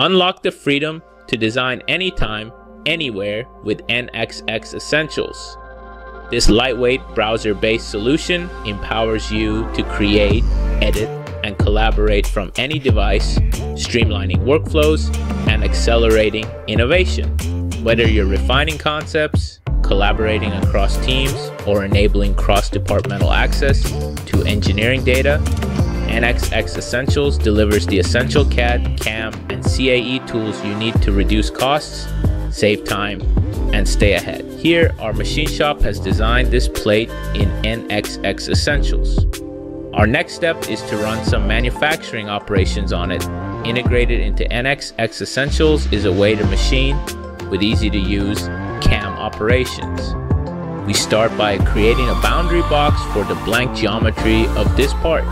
Unlock the freedom to design anytime, anywhere with NX X Essentials. This lightweight browser-based solution empowers you to create, edit, and collaborate from any device, streamlining workflows and accelerating innovation. Whether you're refining concepts, collaborating across teams, or enabling cross-departmental access to engineering data, NX X Essentials delivers the essential CAD, CAM, and CAE tools you need to reduce costs, save time, and stay ahead. Here, our machine shop has designed this plate in NX X Essentials. Our next step is to run some manufacturing operations on it. Integrated into NX X Essentials is a way to machine with easy to use CAM operations. We start by creating a boundary box for the blank geometry of this part.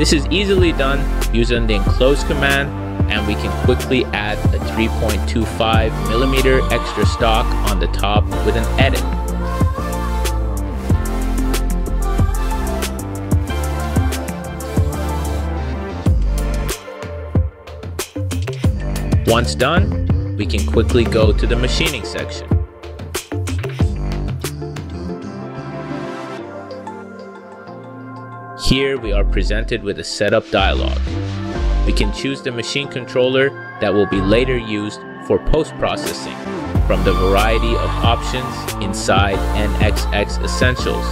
This is easily done using the enclose command and we can quickly add a 3.25 millimeter extra stock on the top with an edit. Once done, we can quickly go to the machining section. Here we are presented with a setup dialog. We can choose the machine controller that will be later used for post-processing from the variety of options inside NX X Essentials.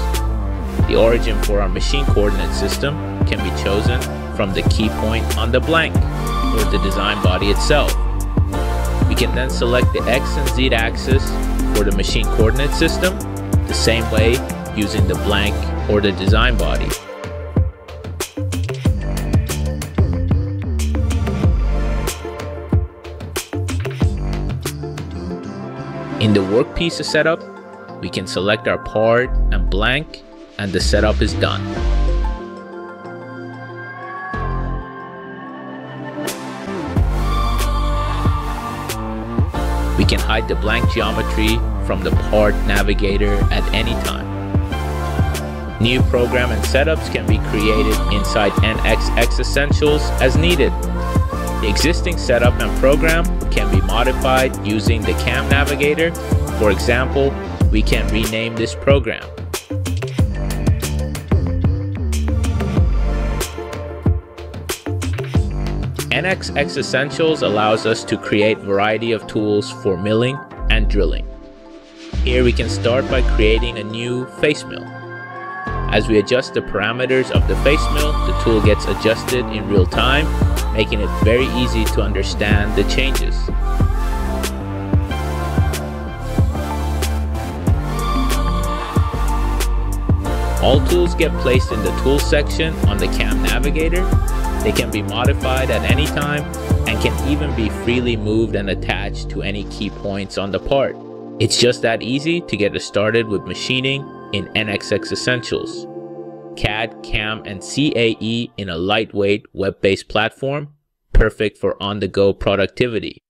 The origin for our machine coordinate system can be chosen from the key point on the blank or the design body itself. We can then select the X and Z axis for the machine coordinate system the same way using the blank or the design body. In the workpiece setup, we can select our part and blank and the setup is done. We can hide the blank geometry from the part navigator at any time. New program and setups can be created inside NX X Essentials as needed. The existing setup and program can be modified using the CAM navigator. For example, we can rename this program. NX X Essentials allows us to create variety of tools for milling and drilling. Here we can start by creating a new face mill. As we adjust the parameters of the face mill, the tool gets adjusted in real time making it very easy to understand the changes. All tools get placed in the Tools section on the CAM Navigator. They can be modified at any time and can even be freely moved and attached to any key points on the part. It's just that easy to get started with machining in NX X Essentials. CAD, CAM, and CAE in a lightweight web-based platform, perfect for on-the-go productivity.